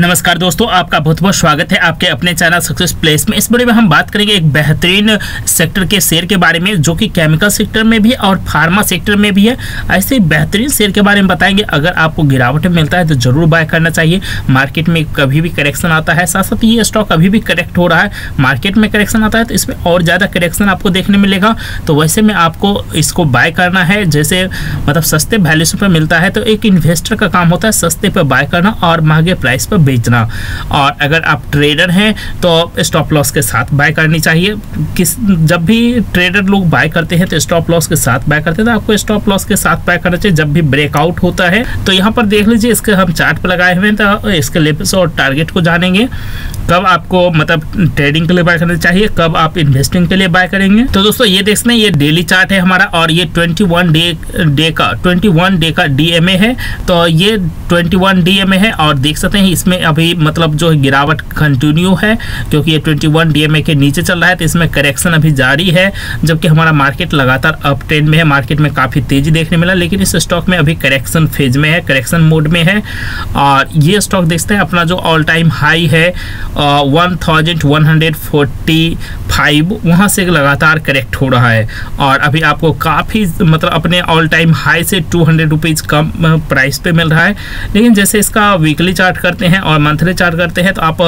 नमस्कार दोस्तों, आपका बहुत बहुत स्वागत है आपके अपने चैनल सक्सेस प्लेस में। इस वीडियो में हम बात करेंगे एक बेहतरीन सेक्टर के शेयर के बारे में, जो कि केमिकल सेक्टर में भी और फार्मा सेक्टर में भी है। ऐसे बेहतरीन शेयर के बारे में बताएँगे। अगर आपको गिरावट मिलता है तो ज़रूर बाय करना चाहिए। मार्केट में कभी भी करेक्शन आता है, साथ साथ ये स्टॉक अभी भी करेक्ट हो रहा है। मार्केट में करेक्शन आता है तो इसमें और ज़्यादा करेक्शन आपको देखने मिलेगा। तो वैसे में आपको इसको बाय करना है। जैसे मतलब सस्ते वैल्यूशन पर मिलता है तो एक इन्वेस्टर का काम होता है, सस्ते पर बाय करना और महँगे प्राइस पर बेचना। और अगर आप ट्रेडर हैं तो स्टॉप लॉस के साथ बाय करनी चाहिए। किस, जब भी ट्रेडर लोग बाय करते हैं तो स्टॉप लॉस के साथ बाय करते हैं। तो आपको स्टॉप लॉस के साथ बाय करना चाहिए। जब भी ब्रेकआउट होता है तो यहाँ पर देख लीजिए, इसके हम चार्ट पर लगाए हुए हैं। तो इसके लेवल्स और टारगेट को जानेंगे। कब आपको मतलब ट्रेडिंग के लिए बाय करना चाहिए, कब आप इन्वेस्टिंग के लिए बाय करेंगे। तो दोस्तों, ये देख सकते हैं ये डेली चार्ट है हमारा, और ये 21 डे डे का 21 डे का डीएमए है। तो ये 21 डीएमए है, और देख सकते हैं, इसमें अभी मतलब जो गिरावट कंटिन्यू है, क्योंकि ये 21 डीएमए के नीचे चल रहा है तो इसमें करेक्शन अभी जारी है, जबकि हमारा मार्केट लगातार अप ट्रेंड में है मार्केट में काफ़ी तेज़ी देखने मिला, लेकिन इस स्टॉक में अभी करेक्शन फ़ेज़ में है करेक्शन मोड में है, और ये स्टॉक देखते हैं, अपना जो ऑल टाइम हाई है one thousand one hundred forty five वहाँ से लगातार करेक्ट हो रहा है, और अभी आपको काफ़ी मतलब अपने ऑल टाइम हाई से टू हंड्रेड रुपीज़ कम प्राइस पे मिल रहा है, लेकिन जैसे इसका वीकली चार्ट करते हैं और मंथली चार्ट करते हैं तो आप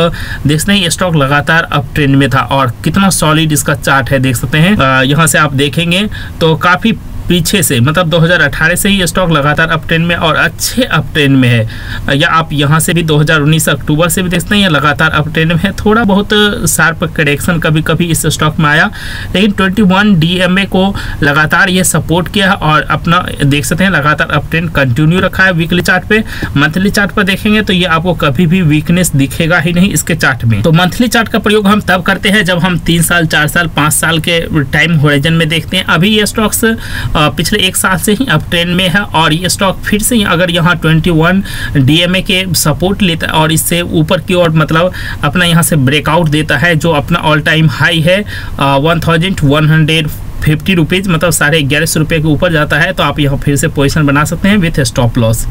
देख सकते हैं स्टॉक लगातार अप ट्रेंड में था और कितना सॉलिड इसका चार्ट है, देख सकते हैं। यहाँ से आप देखेंगे तो काफ़ी पीछे से मतलब 2018 से ही स्टॉक लगातार अप ट्रेंड में और अच्छे अप ट्रेंड में है। या आप यहाँ से भी 2019 अक्टूबर से भी देखते हैं लगातार अप ट्रेंड में है। थोड़ा बहुत शार्प करेक्शन कभी कभी इस स्टॉक में आया, लेकिन 21 डीएमए को लगातार ये सपोर्ट किया और अपना देख सकते हैं, लगातार अप ट्रेंड कंटिन्यू रखा है वीकली चार्ट पे। मंथली चार्ट पर देखेंगे तो ये आपको कभी भी वीकनेस दिखेगा ही नहीं इसके चार्ट में। तो मंथली चार्ट का प्रयोग हम तब करते हैं जब हम तीन साल, चार साल, पाँच साल के टाइम होराइजन में देखते हैं। अभी ये स्टॉक्स पिछले एक साल से ही अब ट्रेंड में है और ये स्टॉक फिर से अगर यहाँ 21 डीएमए के सपोर्ट लेता है और इससे ऊपर की ओर मतलब अपना यहाँ से ब्रेकआउट देता है, जो अपना ऑल टाइम हाई है one thousand one hundred fifty rupees मतलब साढ़े ग्यारह सौ रुपये के ऊपर जाता है तो आप यहाँ फिर से पोजीशन बना सकते हैं विथ स्टॉप लॉस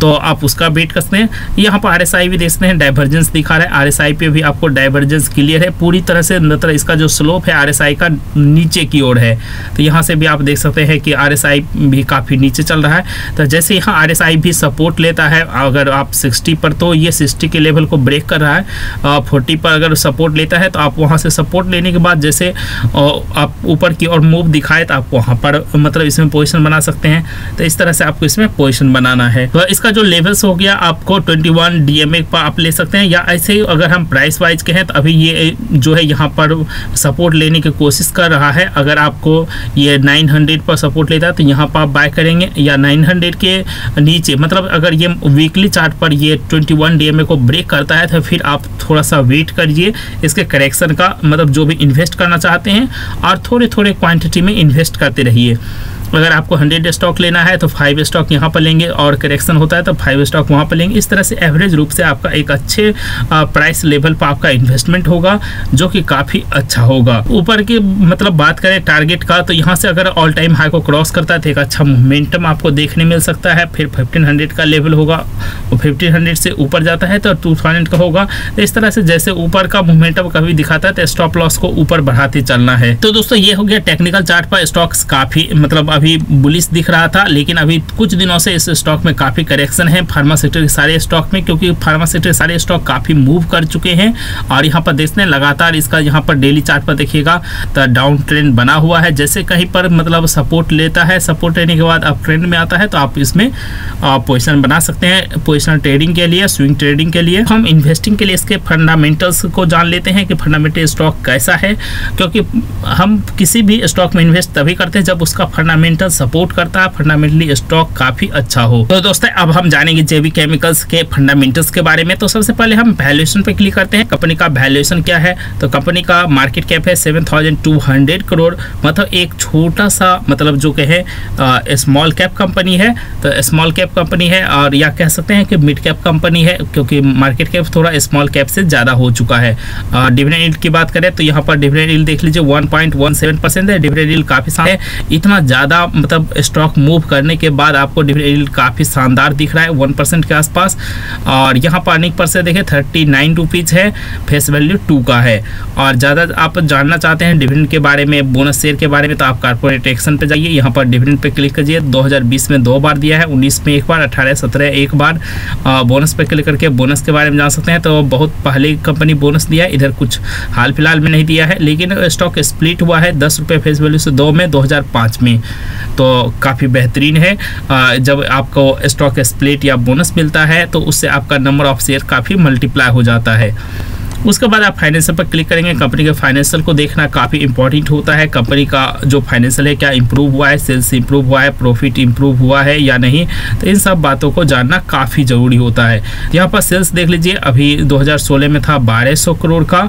तो आप उसका वेट कर सकते हैं। यहाँ पर आर एस आई भी देखते हैं डाइवर्जेंस दिखा रहा है। आर एस आई पे भी आपको डाइवर्जेंस क्लियर है। पूरी तरह से मतलब इसका जो स्लोप है आर एस आई का नीचे की ओर है। तो यहाँ से भी आप देख सकते हैं कि आर एस आई भी काफ़ी नीचे चल रहा है। तो जैसे यहाँ आर एस आई भी सपोर्ट लेता है, अगर आप सिक्सटी पर तो ये सिक्सटी के लेवल को ब्रेक कर रहा है। फोर्टी पर अगर सपोर्ट लेता है तो आप वहाँ से सपोर्ट लेने के बाद जैसे आप ऊपर की ओर मूव दिखाए तो आप वहाँ पर मतलब इसमें पोजिशन बना सकते हैं। तो इस तरह से आपको इसमें पोजिशन बनाना है। तो इसका जो लेवल्स हो गया, आपको 21 डीएमए पर आप ले सकते हैं। या ऐसे ही अगर हम प्राइस वाइज के हैं तो अभी ये जो है यहाँ पर सपोर्ट लेने की कोशिश कर रहा है। अगर आपको ये 900 पर सपोर्ट लेता है तो यहाँ पर आप बाय करेंगे। या 900 के नीचे मतलब अगर ये वीकली चार्ट पर ये 21 डीएमए को ब्रेक करता है तो फिर आप थोड़ा सा वेट करिए। इसके करेक्शन का मतलब जो भी इन्वेस्ट करना चाहते हैं, और थोड़े थोड़े क्वांटिटी में इन्वेस्ट करते रहिए। अगर आपको हंड्रेड स्टॉक लेना है तो फाइव स्टॉक यहाँ पर लेंगे और करेक्शन होता है तो फाइव स्टॉक वहाँ पर लेंगे। इस तरह से एवरेज रूप से आपका एक अच्छे प्राइस लेवल पर आपका इन्वेस्टमेंट होगा, जो कि काफ़ी अच्छा होगा। ऊपर की मतलब बात करें टारगेट का तो यहाँ से अगर ऑल टाइम हाई को क्रॉस करता है तो एक अच्छा मोमेंटम आपको देखने मिल सकता है। फिर फिफ्टीन का लेवल होगा और फिफ्टीन से ऊपर जाता है तो टू का होगा। तो इस तरह से जैसे ऊपर का मोमेंटम कभी दिखाता है तो स्टॉप लॉस को ऊपर बढ़ाते चलना है। तो दोस्तों, ये हो गया टेक्निकल चार्ट पर स्टॉक्स काफ़ी मतलब अभी बुलिस दिख रहा था, लेकिन अभी कुछ दिनों से इस स्टॉक में काफ़ी करेक्शन है फार्मा सेक्टर के सारे स्टॉक में, क्योंकि फार्मा सेक्टर के सारे स्टॉक काफ़ी मूव कर चुके हैं और यहाँ पर देखते हैं लगातार इसका यहाँ पर डेली चार्ट पर देखिएगा तो डाउन ट्रेंड बना हुआ है। जैसे कहीं पर मतलब सपोर्ट लेता है सपोर्ट लेने के बाद अब ट्रेंड में आता है तो आप इसमें पोजिशन बना सकते हैं पोजिशनल ट्रेडिंग के लिए स्विंग ट्रेडिंग के लिए। हम इन्वेस्टिंग के लिए इसके फंडामेंटल्स को जान लेते हैं कि फंडामेंटल स्टॉक कैसा है, क्योंकि हम किसी भी स्टॉक में इन्वेस्ट तभी करते हैं जब उसका फंडामेंटल सपोर्ट करता है फंडामेंटली स्टॉक काफ़ी अच्छा हो। तो दोस्तों, अब हम जानेंगे जेवी केमिकल्स के फंडामेंटल्स के बारे में। तो सबसे पहले हम वैल्यूएशन पे क्लिक करते हैं। कंपनी का वैल्यूएशन क्या है? तो कंपनी का मार्केट कैप है सेवन करोड़ मतलब एक छोटा सा मतलब जो कहे स्मॉल कैप कंपनी है। तो स्मॉल कैप कंपनी है और या कह सकते हैं कि मिड कैप कंपनी है, क्योंकि मार्केट कैप थोड़ा स्मॉल कैप से ज़्यादा हो चुका है। डिविडेंड यील्ड की बात करें तो यहाँ पर डिविडेंड यील्ड देख लीजिए 1.17 परसेंट है। डिविडेंड यील्ड काफ़ी है। इतना ज़्यादा ज़्यादा मतलब स्टॉक मूव करने के बाद आपको डिविडेंड काफ़ी शानदार दिख रहा है वन परसेंट के आसपास। और यहाँ पर अर्निंग पर से देखें थर्टी नाइन रुपीज़ है फेस वैल्यू टू का है। और ज़्यादा आप जानना चाहते हैं डिविडेंड के बारे में बोनस शेयर के बारे में तो आप कारपोरेट एक्शन पर जाइए। यहाँ पर डिविडेंड पर क्लिक कीजिए 2020 में दो बार दिया है 19 में एक बार, अठारह, सत्रह, एक बार। बोनस पर क्लिक करके बोनस के बारे में जान सकते हैं। तो बहुत पहले कंपनी बोनस दिया है, इधर कुछ हाल फ़िलहाल में नहीं दिया है, लेकिन स्टॉक स्प्लिट हुआ है, दस रुपये फेस वैल्यू से दो में, दो हज़ार पाँच में। तो काफ़ी बेहतरीन है। जब आपको स्टॉक स्प्लिट या बोनस मिलता है तो उससे आपका नंबर ऑफ़ शेयर काफ़ी मल्टीप्लाई हो जाता है। उसके बाद आप फाइनेंशियल पर क्लिक करेंगे कंपनी के फाइनेंशियल को देखना काफ़ी इंपॉर्टेंट होता है। कंपनी का जो फाइनेंशियल है, क्या इंप्रूव हुआ है? सेल्स इंप्रूव हुआ है प्रॉफिट इंप्रूव हुआ है या नहीं? तो इन सब बातों को जानना काफ़ी ज़रूरी होता है। यहाँ पर सेल्स देख लीजिए, अभी 2016 में था 1200 करोड़ का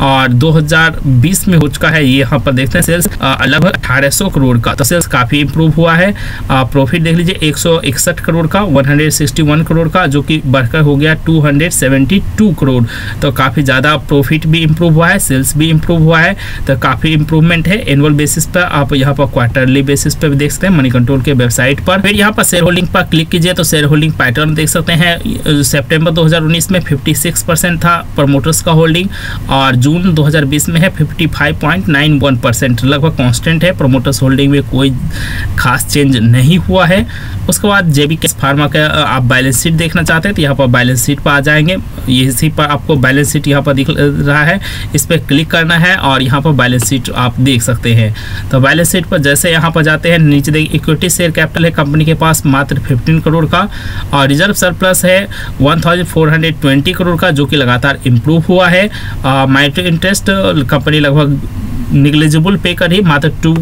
और 2020 में हो चुका है। ये यहाँ पर देखते हैं सेल्स लगभग अठारह सौ करोड़ का। तो सेल्स काफ़ी इंप्रूव हुआ है। प्रॉफिट देख लीजिए, एक सौ इकसठ करोड़ का वन करोड़ का, जो कि बढ़कर हो गया टू करोड़। तो काफ़ी ज़्यादा ज़्यादा प्रॉफिट भी इम्प्रूव हुआ है सेल्स भी इम्प्रूव हुआ है तो काफ़ी इंप्रूवमेंट है। एनुअल बेसिस पर आप यहाँ पर क्वार्टरली बेसिस पर भी देख सकते हैं मनी कंट्रोल के वेबसाइट पर। फिर यहाँ पर शेयर होल्डिंग पर क्लिक कीजिए तो शेयर होल्डिंग पैटर्न देख सकते हैं। सेप्टेम्बर दो हज़ार उन्नीस में फिफ्टी था प्रमोटर्स का होल्डिंग और जून दो हज़ार बीस में है फिफ्टी लगभग कॉन्स्टेंट है प्रमोटर्स होल्डिंग में कोई खास चेंज नहीं हुआ है। उसके बाद जेबी के फार्मा का आप बैलेंस शीट देखना चाहते हैं तो यहाँ पर बैलेंस शीट पर आ जाएँगे। इसी पर आपको बैलेंस शीट यहाँ पर दिख रहा है। इस पर क्लिक करना है और यहाँ पर बैलेंस शीट आप देख सकते हैं। तो बैलेंस शीट पर जैसे यहाँ पर जाते हैं, नीचे देखिए इक्विटी शेयर कैपिटल है कंपनी के पास मात्र 15 करोड़ का और रिज़र्व सरप्लस है 1420 करोड़ का, जो कि लगातार इम्प्रूव हुआ है। माइट्रो इंटरेस्ट कंपनी लगभग निगलिजिबल पे कर ही मात्र two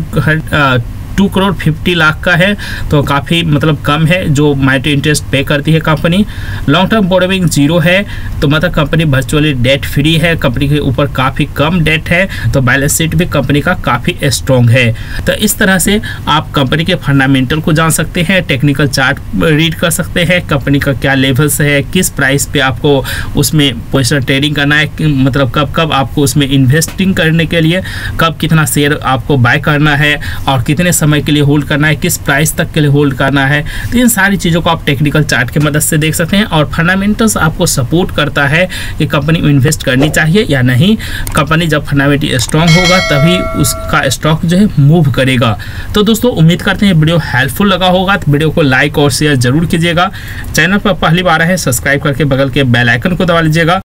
two crore fifty lakh का है तो काफ़ी मतलब कम है जो माइट्रो इंटरेस्ट पे करती है company. Long term borrowing zero है तो मतलब कंपनी वर्चुअली डेट फ्री है, कंपनी के ऊपर काफ़ी कम डेट है तो बैलेंस शीट भी कंपनी का काफ़ी स्ट्रॉन्ग है। तो इस तरह से आप कंपनी के फंडामेंटल को जान सकते हैं टेक्निकल चार्ट रीड कर सकते हैं, कंपनी का क्या लेवल्स है, किस प्राइस पे आपको उसमें पोजिशन ट्रेडिंग करना है मतलब कब कब आपको उसमें इन्वेस्टिंग करने के लिए, कब कितना शेयर आपको बाय करना है, और कितने समय के लिए होल्ड करना है, किस प्राइस तक के लिए होल्ड करना है तो इन सारी चीज़ों को आप टेक्निकल चार्ट की मदद से देख सकते हैं और फंडामेंटल्स आपको सपोर्ट करता है कि कंपनी इन्वेस्ट करनी चाहिए या नहीं। कंपनी जब फंडामेंटल स्ट्रॉन्ग होगा, तभी उसका स्टॉक जो है मूव करेगा। तो दोस्तों, उम्मीद करते हैं वीडियो हेल्पफुल लगा होगा तो वीडियो को लाइक और शेयर ज़रूर कीजिएगा। चैनल पर पहली बार है सब्सक्राइब करके बगल के बेल आइकन को दबा लीजिएगा।